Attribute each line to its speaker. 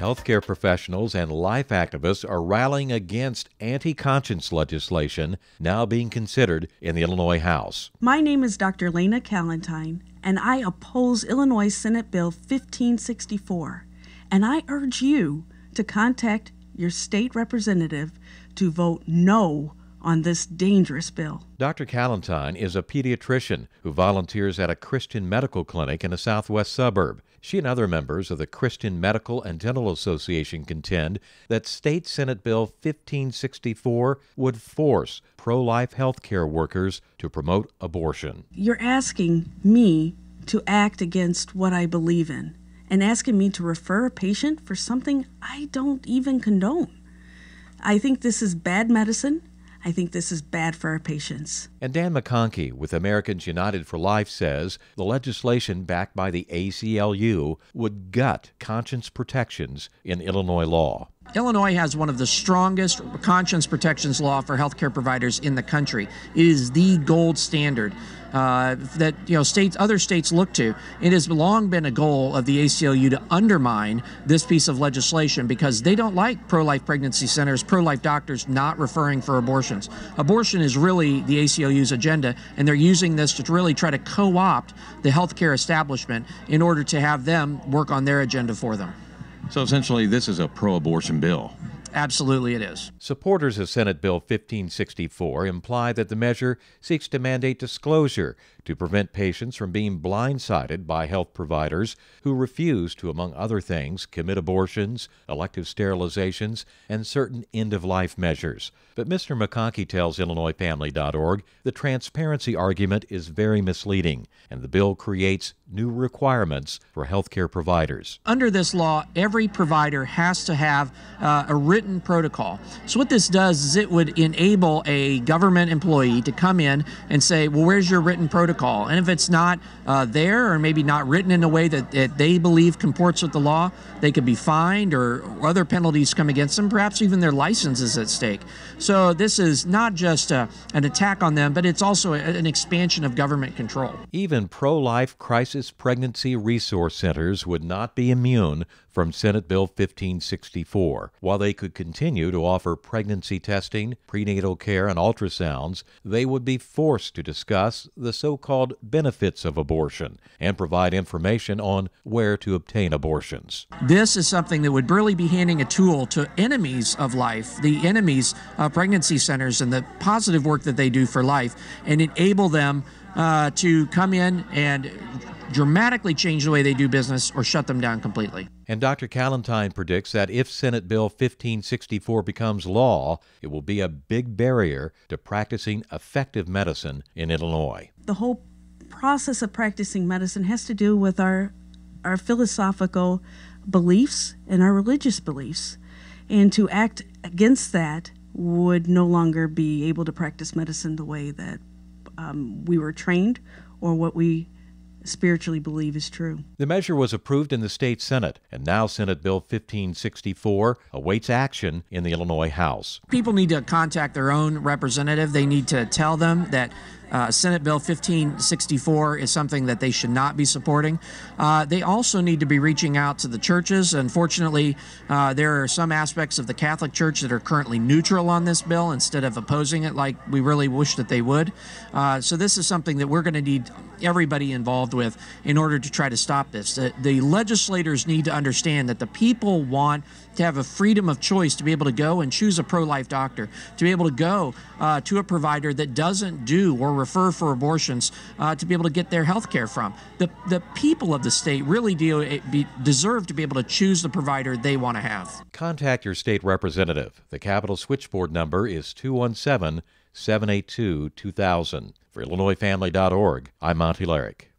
Speaker 1: Healthcare professionals and life activists are rallying against anti conscience legislation now being considered in the Illinois House.
Speaker 2: My name is Dr. Lena Callentine, and I oppose Illinois Senate Bill 1564. And I urge you to contact your state representative to vote no on this dangerous bill.
Speaker 1: Dr. Callentine is a pediatrician who volunteers at a Christian medical clinic in a southwest suburb. She and other members of the Christian Medical and Dental Association contend that State Senate Bill 1564 would force pro life health care workers to promote abortion.
Speaker 2: You're asking me to act against what I believe in and asking me to refer a patient for something I don't even condone. I think this is bad medicine. I think this is bad for our patients.
Speaker 1: And Dan McConchie with Americans United for Life says the legislation backed by the ACLU would gut conscience protections in Illinois law.
Speaker 3: Illinois has one of the strongest conscience protections law for healthcare providers in the country. It is the gold standard uh, that you know states, other states look to. It has long been a goal of the ACLU to undermine this piece of legislation because they don't like pro-life pregnancy centers, pro-life doctors not referring for abortions. Abortion is really the ACLU's agenda, and they're using this to really try to co-opt the healthcare establishment in order to have them work on their agenda for them.
Speaker 4: So essentially, this is a pro abortion bill.
Speaker 3: Absolutely, it is.
Speaker 1: Supporters of Senate Bill 1564 imply that the measure seeks to mandate disclosure to prevent patients from being blindsided by health providers who refuse to, among other things, commit abortions, elective sterilizations, and certain end of life measures. But Mr. McConchie tells IllinoisFamily.org the transparency argument is very misleading, and the bill creates new requirements for healthcare providers.
Speaker 3: Under this law, every provider has to have uh, a written protocol. So, what this does is it would enable a government employee to come in and say, Well, where's your written protocol? And if it's not uh, there or maybe not written in a way that, that they believe comports with the law, they could be fined or, or other penalties come against them, perhaps even their license is at stake. So, this is not just a, an attack on them, but it's also a, an expansion of government control.
Speaker 1: Even pro life crisis pregnancy resource centers would not be immune from Senate Bill 1564. While they could continue to offer pregnancy testing, prenatal care, and ultrasounds, they would be forced to discuss the so called benefits of abortion and provide information on where to obtain abortions.
Speaker 3: This is something that would really be handing a tool to enemies of life, the enemies of pregnancy centers, and the positive work that they do for life, and enable them uh, to come in and dramatically change the way they do business or shut them down completely.
Speaker 1: And Dr. Callentine predicts that if Senate Bill 1564 becomes law, it will be a big barrier to practicing effective medicine in Illinois.
Speaker 2: The whole process of practicing medicine has to do with our our philosophical beliefs and our religious beliefs. And to act against that would no longer be able to practice medicine the way that um, we were trained or what we spiritually believe is true.
Speaker 1: The measure was approved in the state Senate, and now Senate Bill 1564 awaits action in the Illinois House.
Speaker 3: People need to contact their own representative. They need to tell them that uh, Senate Bill 1564 is something that they should not be supporting. Uh, they also need to be reaching out to the churches. Unfortunately, uh, there are some aspects of the Catholic Church that are currently neutral on this bill instead of opposing it like we really wish that they would. Uh, so, this is something that we're going to need everybody involved with in order to try to stop this. The, the legislators need to understand that the people want to have a freedom of choice to be able to go and choose a pro life doctor, to be able to go uh, to a provider that doesn't do or refer for abortions, uh, to be able to get their health care from. The, the people of the state really do, eh, be, deserve to be able to choose the provider they want to have.
Speaker 1: Contact your state representative. The Capitol switchboard number is 217 782 2000. For IllinoisFamily.org, I'm Monty Larrick.